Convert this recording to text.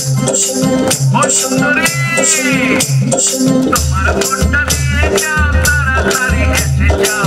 ও সুন্দরী তোমার মনটা নিয়ে যাও তাড়াতাড়ি এসে যাও